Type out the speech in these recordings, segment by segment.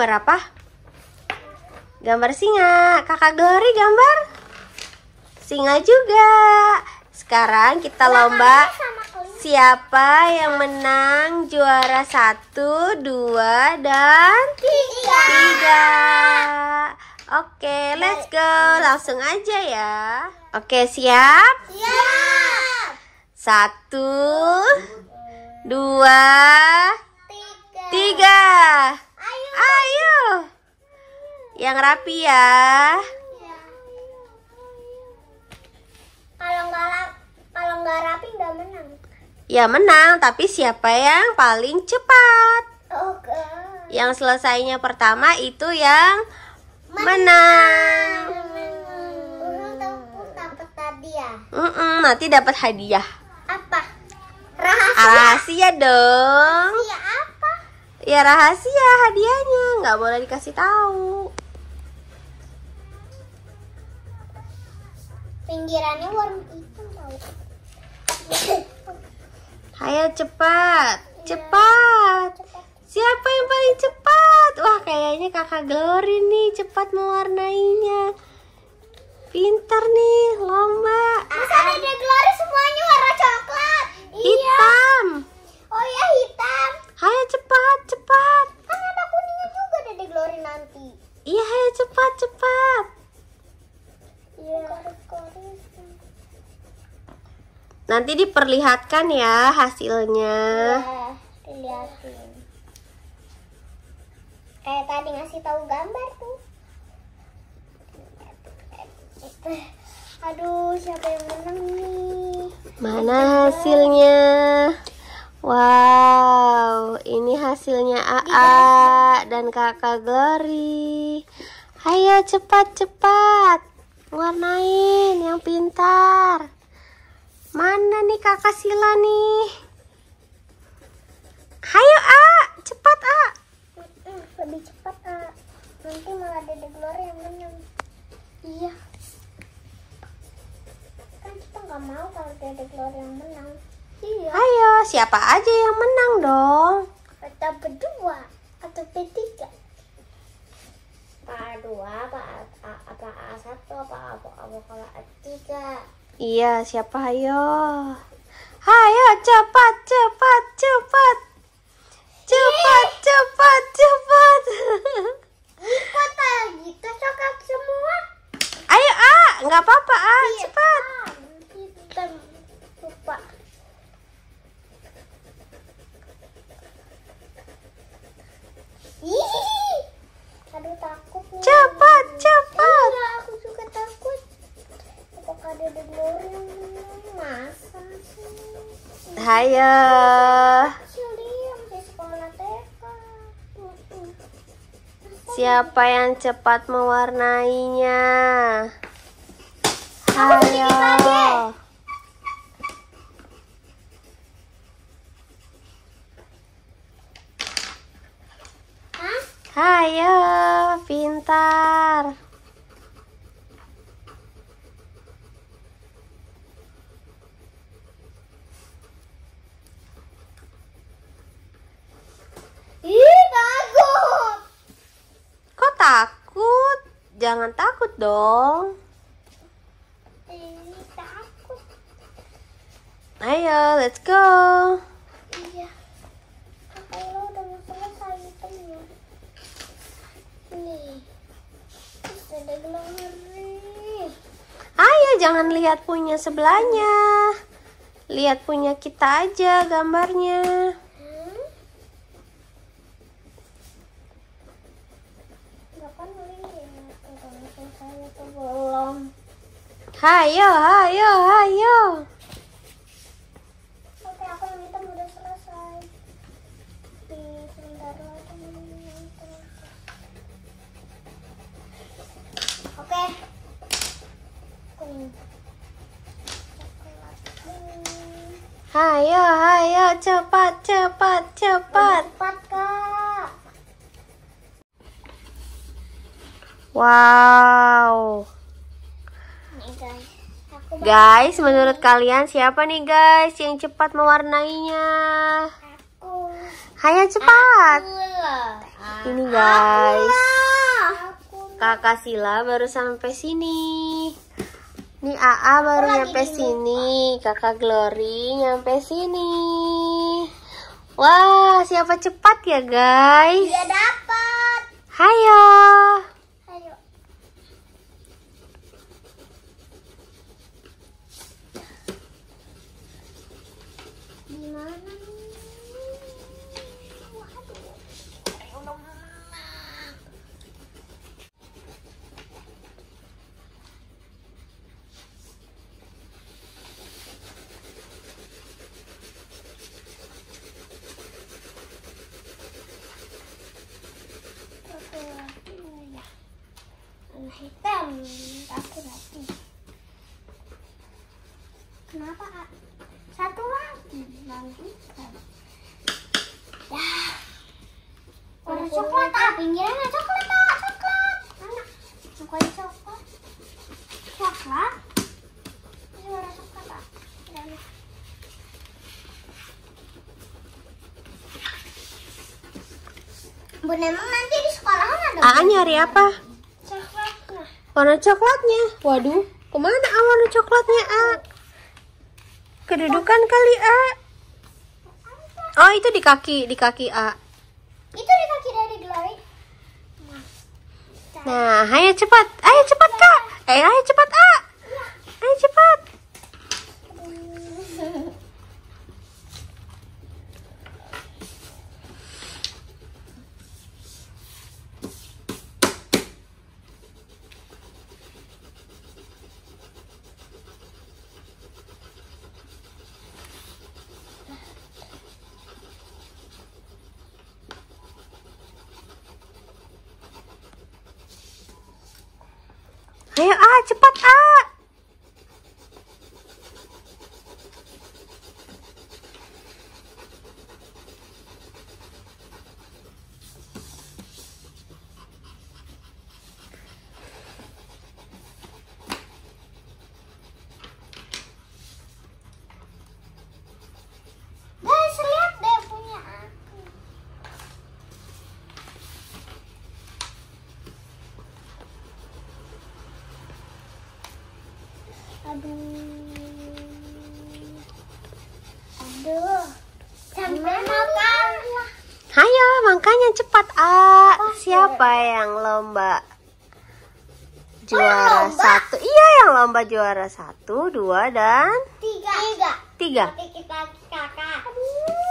gambar apa? Gambar singa. Kakak Glory gambar singa juga. Sekarang kita lomba siapa yang menang juara satu, dua, dan Tiga. tiga. Oke, let's go. Langsung aja ya. Oke, siap? Siap. Satu, dua, Tiga. tiga. Ayo. Yang rapi ya. Kalau nggak kalau nggak rapi nggak menang. Ya menang, tapi siapa yang paling cepat? Oke. Yang selesainya pertama itu yang menang. Tadi ya. Mm-mm, nanti dapat hadiah. Apa? Rahasia. Rahasia dong. Rahasia? Ya rahasia hadiahnya, nggak boleh dikasih tahu. Pinggirannya warna hitam tahu. Ayo cepat, cepat. Siapa yang paling cepat? Wah kayaknya kakak Glory nih cepat mewarnainya. Pintar nih lomba. Masa ada glory semuanya warna coklat? Iya. Hitam. Oh ya hitam. Ayo cepat, cepat. Kan ada kuningnya juga Dede Glory nanti. Iya, ayo cepat, cepat. Iya. Nanti diperlihatkan ya hasilnya. Ya, dilihatin. Kayak tadi ngasih tahu gambar tuh. Aduh, siapa yang menang nih? Mana hasilnya? Wow, ini hasilnya AA dan kakak Glory. Ayo cepat cepat, warnain yang pintar. Mana nih kakak Sila nih? Ayo A, cepat A. Lebih cepat ah. Nanti malah Dede Glory yang menang. Iya. Kan kita nggak mau kalau Dede Glory yang menang. Iya. Ayo, siapa aja yang menang dong? Atau berdua atau bertiga. Apa dua, apa A, apa A satu, apa apa apa kalau A tiga. Iya, siapa ayo? Ayo cepat, cepat, cepat. Cepat, cepat, cepat. Kok kayak gitu coklat semua? Ayo, A. Nggak apa-apa, A. Cepat. Ah, Kita lupa. Ih, aduh takut nih. Cepat, cepat. Iya, aku juga takut. Apakah ada The Glory yang menang? Masa Mm-mm. Siapa yang cepat mewarnainya? Ayo. Ayo, pintar. Ih, bagus. Kok takut? Jangan takut dong. Ini takut. Ayo, let's go. Iya. Kalau udah mau selesai hitamnya. Nih. Terus ada glory. Ayo, jangan lihat punya sebelahnya. Lihat punya kita aja gambarnya. Hmm? Nggak kan lihat. Udah selesai atau belum? Ayo, ayo, ayo. Oke, aku yang hitam udah selesai. Di sebentar lagi. Oke. Kuning. Coklat kuning. Ayo, ayo, cepat, cepat, cepat. Cepat, Kak. Wow. Guys. Aku menurut kalian siapa nih guys yang cepat mewarnainya? aku. Hayo cepat. Aku. Ini guys. Aku. Kakak Sila baru sampai sini. Nih AA baru lagi nyampe sini. Kakak Glory nyampe sini. Wah, siapa cepat ya guys? Dia dapat. Hayo. Ayo. Gimana nih? Waduh. Ayo dong, Mama. Oke, ya. Warna hitam. Aku lagi. Kenapa, Kak? Satu lagi. Lanjutkan. Ya. Warna ah. Pinggirannya coklat, ah. Coklat. Mana? Coklat, coklat. Coklat. Ini warna coklat, ah. Mana? Bun, emang nanti di sekolahan ada AA nyari apa? coklatnya. Warna coklatnya. Waduh, ke mana A warna coklatnya A? Kedudukan kali A. Oh itu di kaki, di kaki A. Itu di kaki dari Glory. Nah, ayo cepat, ayo cepat kak. Eh, ayo cepat A. Ayo cepat. Ayo A, cepat A. Guys, lihat deh punya aku. Aduh. Aduh. Sampai makan. Ayo, makanya cepat A. Siapa yang lomba? Juara lomba? satu. Iya, yang lomba juara satu, dua, dan Tiga. Tiga. tiga. Tapi kita kakak.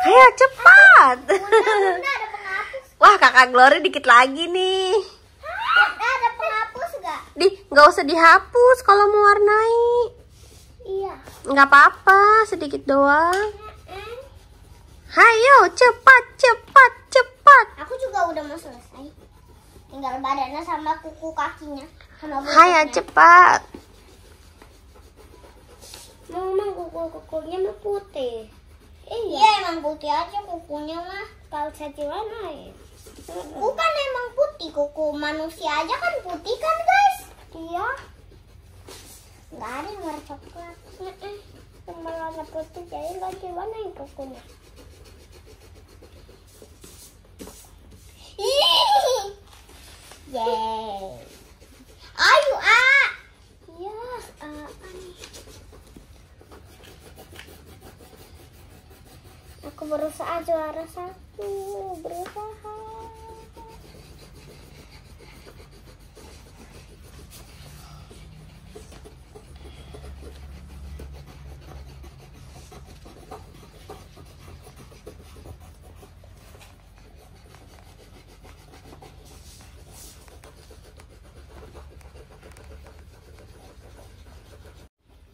Ayo cepat. Bunda ada penghapus. Wah, kakak Glory dikit lagi nih. Ada penghapus gak? Di, nggak usah dihapus kalau mau warnai. Iya. Nggak apa-apa, sedikit doang. Hayo, cepat, cepat, cepat. Aku juga udah mau selesai. Tinggal badannya sama kuku kakinya. Sama Hayo, cepat. Memang kuku-kukunya mah putih. Iya. emang putih aja kukunya mah. Kalau caci warna ya. Bukan emang putih kuku manusia aja kan putih kan guys? Iya. Nggak ada yang warna coklat. Cuma warna putih jadi nggak diwarnain kukunya. Yeay. Ayo, A. Yes, A. Aku berusaha juara satu, berusaha.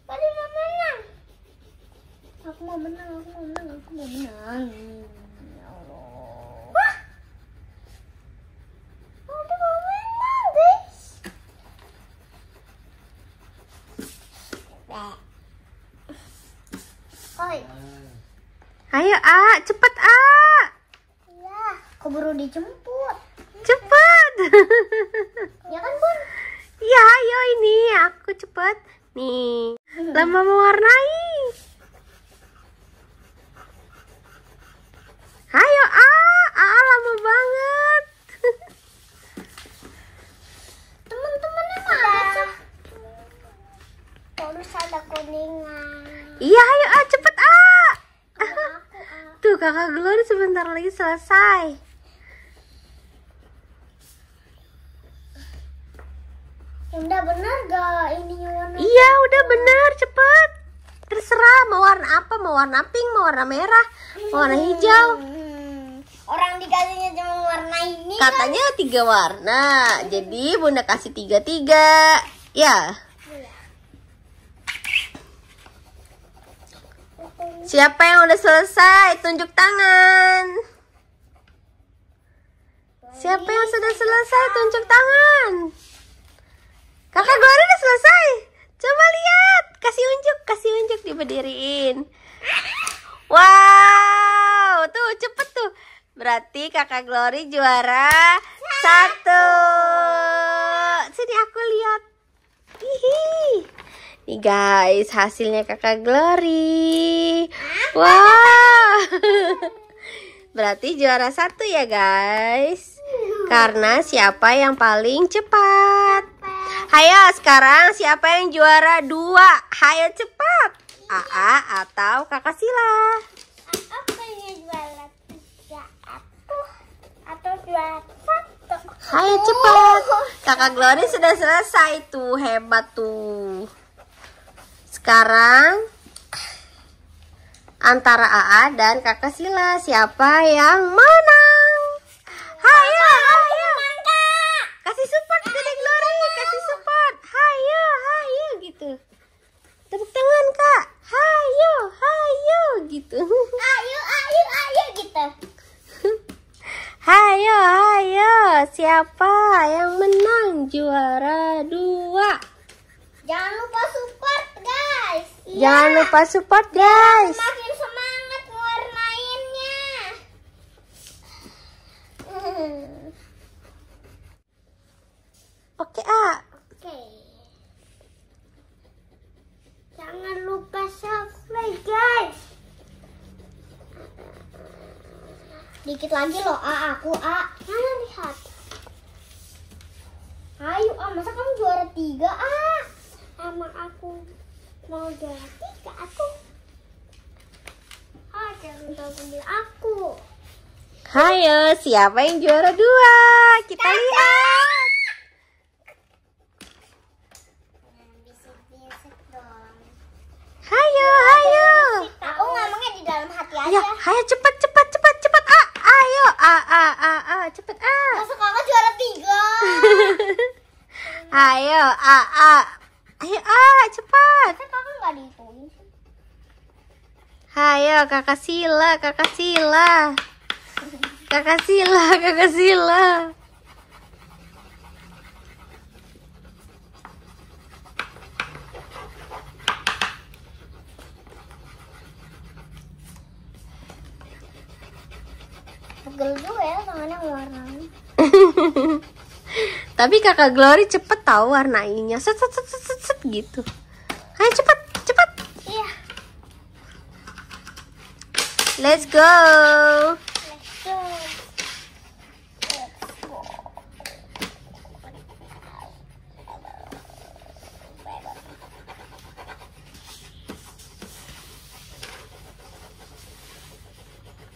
Tadi mau menang. Aku mau menang, aku mau menang, aku mau menang. Ya Allah. Wah. Aku mau menang, guys. Bah. Oi. Ayo A, cepet A. Ya, keburu dijemput. Cepet. Ya kan, Bun? aku cepet. Nih, lama mewarnai. Ayo, ah, ah lama banget. Teman-temannya mana? Terus ada kuningan. Iya, ayo, ah, cepet, ah. Aku, ah. Tuh, kakak Glory sebentar lagi selesai. Udah bener gak ininya warna? Iya, udah bener, cepet. Terserah mau warna apa, mau warna pink, mau warna merah, mau warna hijau. Hmm, Orang dikasihnya cuma warna ini. Katanya tiga warna, jadi bunda kasih tiga tiga. Ya, siapa yang udah selesai? Tunjuk tangan. Siapa yang sudah selesai? Tunjuk tangan. Kakak Glory udah selesai. Coba lihat, kasih unjuk, kasih unjuk diberdiriin. Wow, tuh cepet tuh. Berarti kakak Glory juara satu. Sini aku lihat. Hihi. Nih guys, hasilnya kakak Glory. Wow. Berarti juara satu ya guys. Karena siapa yang paling cepat? Hayo sekarang siapa yang juara dua? Hayo cepat. Aa atau kakak Sila? Yang juara tiga aku atau juara satu? Hayo cepat. Kakak Glory sudah selesai tuh, hebat tuh. Sekarang antara AA dan kakak Sila siapa yang menang? Hayo, hayo. Kasih support Dedek Glory, kasih support. Hayo, hayo gitu. Tepuk tangan kak. Hayo, hayo gitu. Ayo, ayo, ayo gitu. Hayo, hayo. Siapa yang menang juara dua? Jangan lupa support guys. Jangan Iya. lupa support guys. Makin semangat mewarnainnya. Hmm. Oke, A. Oke. Jangan lupa subscribe guys. Dikit lagi loh A aku A. Mana lihat. Ayo A, masa kamu juara tiga A? Emang aku mau juara tiga aku. Ah, jangan panggil aku. Hayo, siapa yang juara dua? Kita lihat. Bisik-bisik dong. Hayo, hayo. Aku ngomongnya di dalam hati aja. Ya, hayo cepat, cepat, cepat, cepat. A, ayo, A, A, A, A, cepat A. Masa kakak juara tiga? Ayo, A, A. Ayo, A, cepat. Kan kakak nggak dihitungin. Hayo, kakak Sila, kakak Sila. Kakak Sila, kakak Sila. Pegel juga ya tangannya warnanya. Tapi kakak Glory cepet tahu warnainya. Set, set, set, set, set, set, gitu. Ayo cepet, cepet. Iya. Let's go. Let's go. Let's go.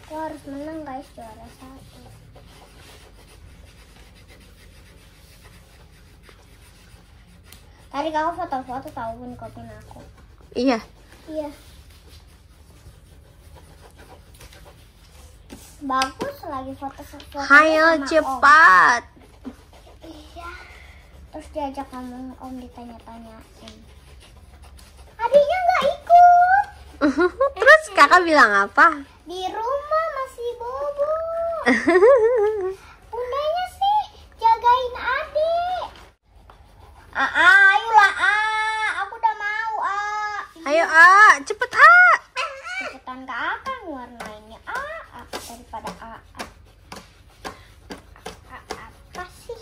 Aku harus menang guys juara satu. Tadi kakak foto-foto tahu pun kopin aku. Iya. Iya. Bagus lagi foto-foto. Hayo cepat. Om. Iya. Terus diajak kamu Om ditanya-tanyain. Adiknya nggak ikut. Terus kakak bilang apa? Di rumah masih bobo. Bundanya sih jagain adik. Ah, ayolah ah, aku udah mau ah. Ayo A, cepet A. Cepetan ke akan warnanya A, A daripada A. A. A apa sih?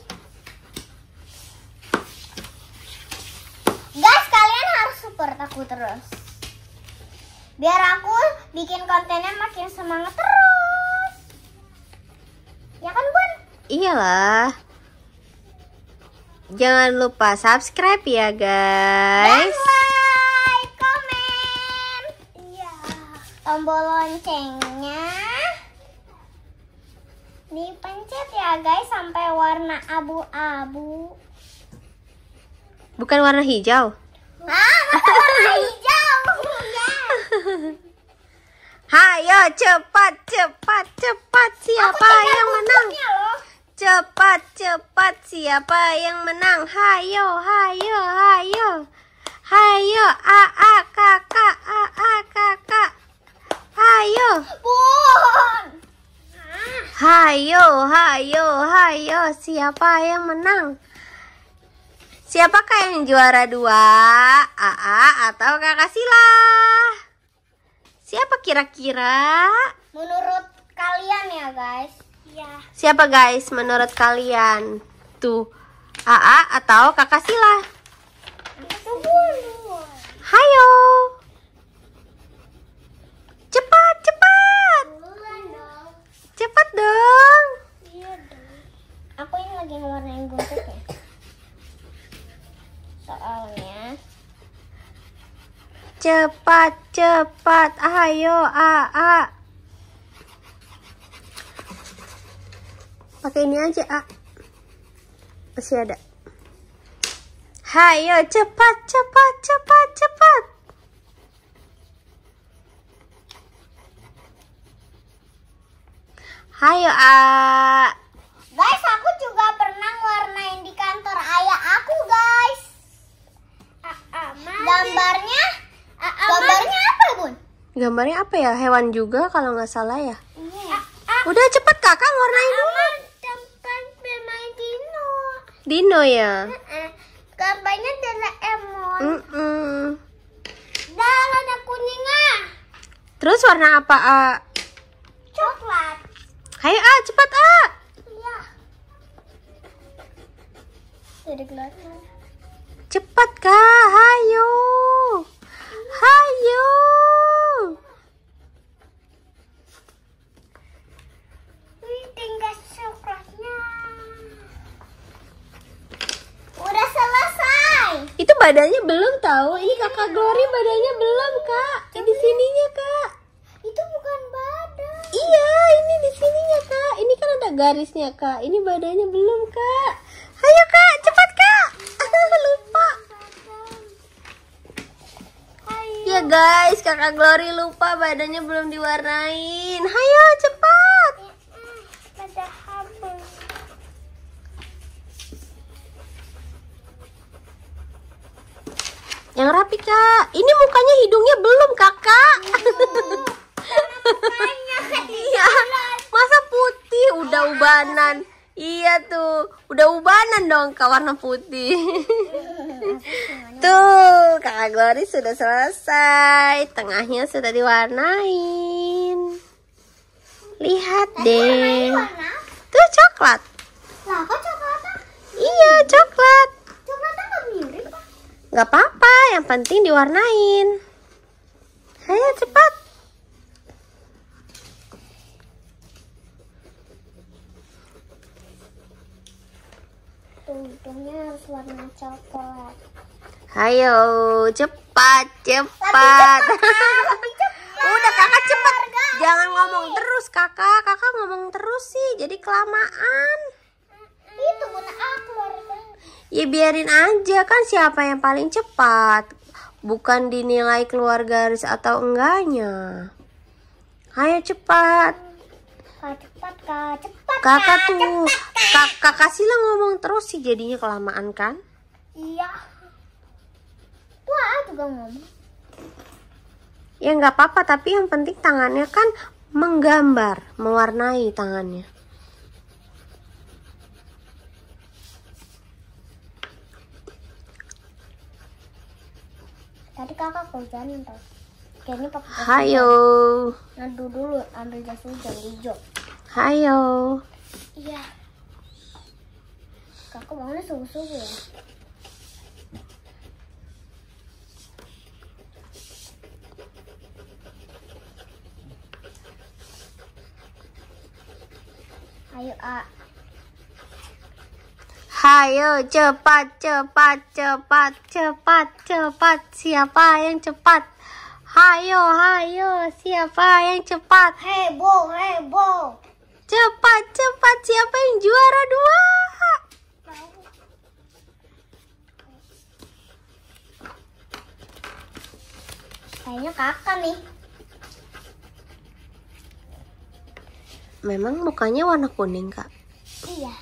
Guys, kalian harus support aku terus. Biar aku bikin kontennya makin semangat terus. Ya kan, Bun? Iyalah. Jangan lupa subscribe ya, Dan guys. like, komen. Iya. Tombol loncengnya dipencet ya, guys, sampai warna abu-abu. Bukan warna hijau. Ah, masa warna hijau? Ya. Hayo cepat cepat cepat siapa Aku yang menang? Cepat cepat siapa yang menang? Hayo hayo hayo. Hayo a a kakak a a kakak. Hayo. Hayo hayo hayo siapa yang menang? Siapakah yang juara dua? AA atau Kakak Sila? Siapa kira-kira? menurut kalian ya, guys? Ya. Siapa guys menurut kalian? Tuh, AA atau Kakak Sila? Hayo. Cepat, cepat. Cepat dong. Iya dong. Aku ini lagi ngewarnain buntut ya. Soalnya Cepat, cepat. Ayo, AA. Pakai ini aja, A. Masih ada. Hayo, cepat, cepat, cepat, cepat. Hayo, A. Guys, aku juga pernah warnain di kantor ayah aku, guys. Gambarnya, gambarnya apa, Bun? Gambarnya apa ya? Hewan juga kalau nggak salah ya. Iya. Udah cepet kakak warnain dulu. tempat bermain dino. Dino ya. Gambarnya Doraemon. Mm-mm. Dan ada kuningnya. Terus warna apa A? Coklat. Hayo A, cepat A. Iya. Jadi. Cepat kak, hayo. Hayo. Tinggal coklatnya. Udah selesai. Itu badannya belum tahu. Ini kakak Glory badannya belum kak. Ini di sininya kak. Itu bukan badan. Iya, ini di sininya kak. Ini kan ada garisnya kak. Ini badannya belum kak. Ya guys, kakak Glory lupa badannya belum diwarnain. Hayo cepat. Yang rapi kak. Ini mukanya hidungnya belum kakak. Iya. Masa putih udah ubanan. Iya tuh, udah ubanan dong kak warna putih. tuh, kakak Glory sudah selesai. Tengahnya sudah diwarnain. Lihat deh. Warna? Tuh coklat. Lah, kok coklatnya? Iya, coklat. Coklatnya nggak mirip. Gak apa-apa, yang penting diwarnain. Ayo cepat. Hidungnya harus warna coklat. Ayo, cepat, cepat. Lebih cepat. Udah kakak cepat. Jangan ngomong terus kakak. Kakak ngomong terus sih, jadi kelamaan. Itu guna aku keluarga. Ya biarin aja kan siapa yang paling cepat. Bukan dinilai keluar garis atau enggaknya. Ayo cepat. Kak cepat, kak cepat. Kakak Kak, tuh, Kak. kak, kakak Sila ngomong terus sih jadinya kelamaan kan? Iya. Wah, juga ngomong. Ya nggak apa-apa, tapi yang penting tangannya kan menggambar, mewarnai tangannya. Tadi kakak kehujanan tau. Kayaknya pakai Hayo, hujan. Nadu dulu ambil jas hujan hijau. Hayo. Iya. Kakak bangunnya susu ya? Ayo, A. Hayo cepat cepat cepat cepat cepat siapa yang cepat Hayo hayo siapa yang cepat Heboh heboh Cepat cepat siapa yang juara dua? Kayaknya kakak nih. Memang mukanya warna kuning kak. Iya.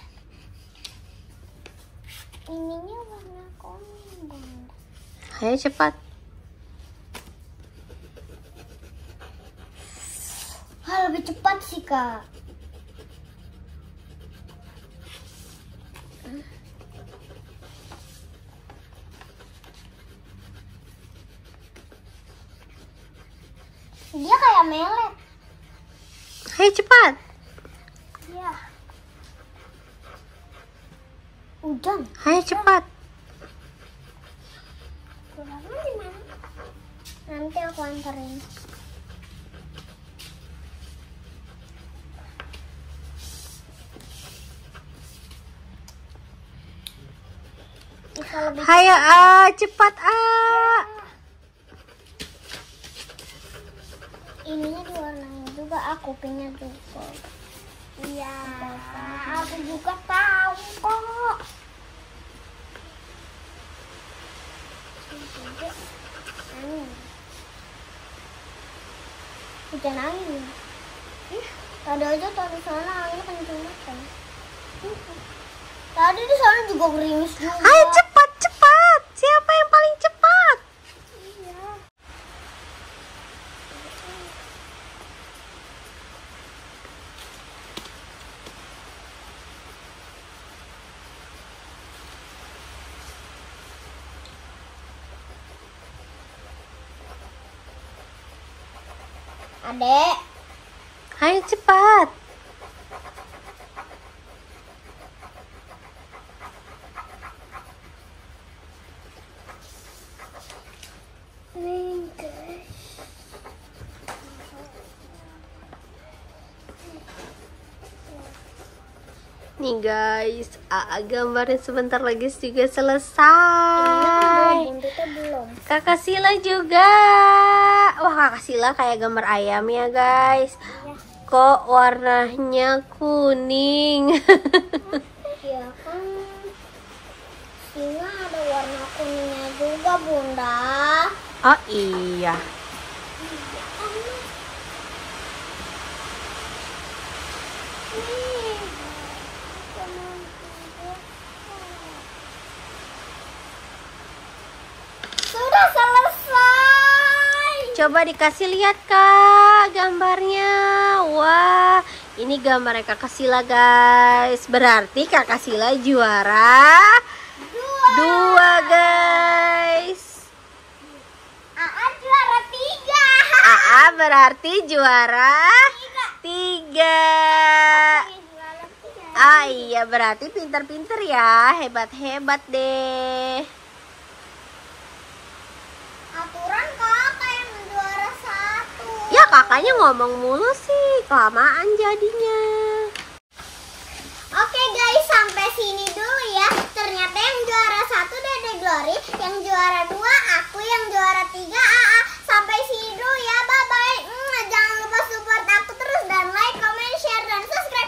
Ininya warna kuning. Bunda. Hayo cepat. Ah, lebih cepat sih kak. Dia kayak melet. Hayo cepat. Iya. Hujan. Hayo cepat. Pulangnya di mana? Nanti aku anterin. Hayo ah cepat ininya diwarnain juga aku kupingnya juga. Iya, aku juga tahu kok. Hujan angin. Ih, Tadi aja tadi sana angin kenceng banget. Tadi di sana juga gerimis juga. Hayo cepat cepat. Siapa yang paling cepat? Iya. Adek, Hayo cepat. Nih guys, Aa gambarin sebentar lagi juga selesai. buntutnya belum. Kakak Sila juga. Wah, Kakak Sila kayak gambar ayam ya, guys. Kok warnanya kuning? Ya kan, singa ada warna kuningnya juga bunda. oh iya. Sudah selesai. Coba dikasih lihat kak gambarnya. Wah, ini gambarnya kakak Sila guys. Berarti kakak Sila juara Dua. dua guys. Aa juara tiga. Aa berarti juara tiga. Tiga. Ah iya berarti pinter-pinter ya Hebat-hebat deh kakaknya ngomong mulu sih, kelamaan jadinya. Oke guys, sampai sini dulu ya. Ternyata yang juara satu Dede Glory, yang juara dua aku, yang juara tiga AA. Sampai sini dulu ya, bye-bye. Jangan lupa support aku terus dan like, comment, share, dan subscribe.